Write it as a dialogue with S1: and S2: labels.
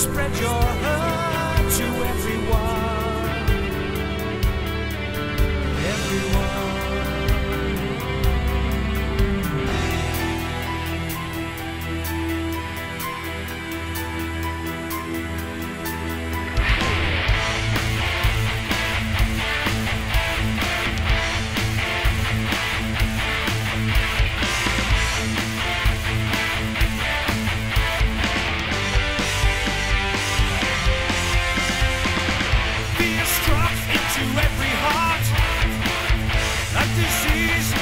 S1: spread your heart to everyone. fear struck into every heart. A disease.